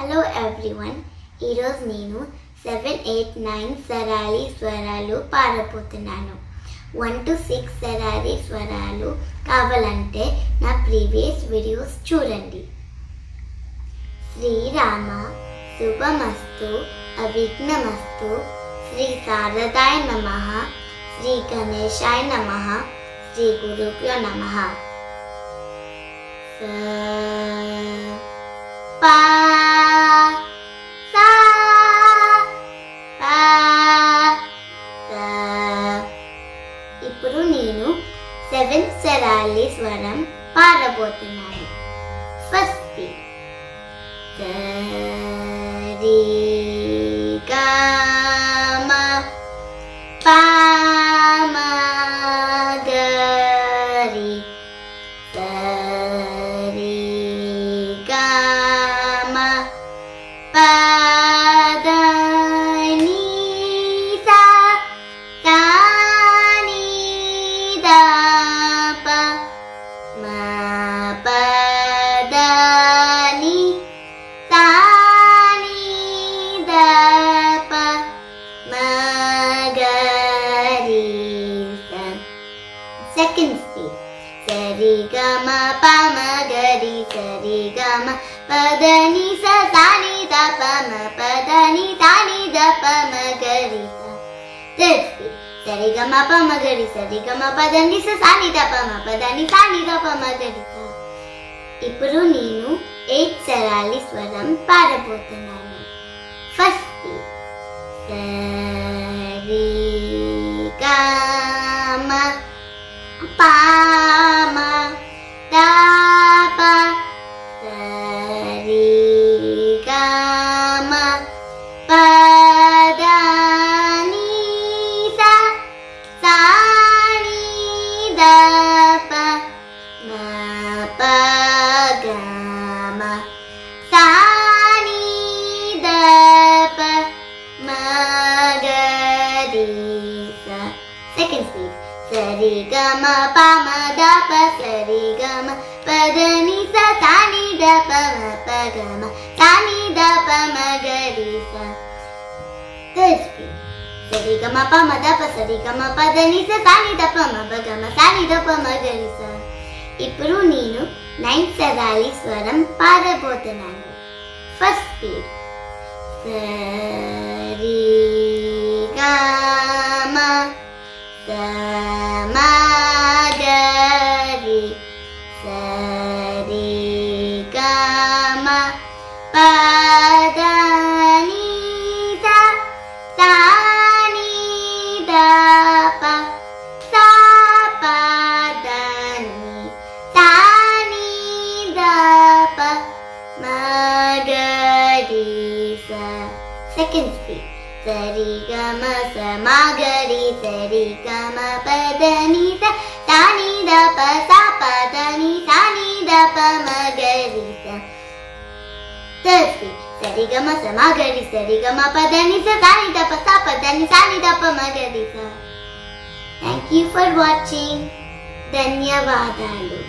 Hello everyone ఈరోజు నేను seven eight nine సరాలి స్వరాలు పాడబోతున్నాను. వన్ టు సిక్స్ సరాలి స్వరాలు కావాలంటే నా ప్రీవియస్ వీడియోస్ చూడండి. శ్రీరామ శుభమస్తు అవిఘ్నమస్తు శ్రీ శారదాయ నమ శ్రీ గణేశాయ నమ శ్రీ గురుభ్యో నమ. పా ఇప్పుడు నేను సెవెన్ స్వరాలి స్వరం పాడబోతున్నాను ఫస్ట్ సెకండ్ స్పీడ్ సరి గమ పమ గరి సరి గమ పదని స సాని దప మ పదని తాని దప మగరి థర్డ్ స్పీడ్ సరి గమ పమ గరి సరి గమ పదని స సాని దప మ పదని సాని దప మగరి స ఇప్పుడు నేను ఎయిట్ సరాలి స్వరం పాడబోతున్నాను. ఫస్ట్ స్పీడ్ సరి చేసి. సరిగమ సరి గమ పమ దప సరి పదని స సాని దప పగమ సాని దప మగరి స థర్డ్ స్పీడ్ సరి గమ పమ దప సరి పదని స సాని దప మ పగమ సాని దప మగరి స ఇప్పుడు నేను నైన్త్ సదాలి స్వరం పాడబోతున్నాను. ఫస్ట్ స్పీడ్ సరిగా సెకండ్ స్పీడ్ సరి గమ సమగరి సరి గమ పదని స సాని దప సా పదని సాని దప మగరి స థర్డ్ స్పీడ్ సరి గమ సమగరి సరి గమ పదని స సాని దప సా పదని సాని దప మగరి స థ్యాంక్ యూ ఫర్ వాచింగ్ ధన్యవాదాలు